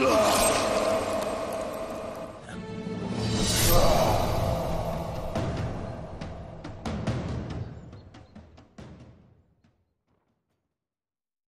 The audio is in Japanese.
Ah!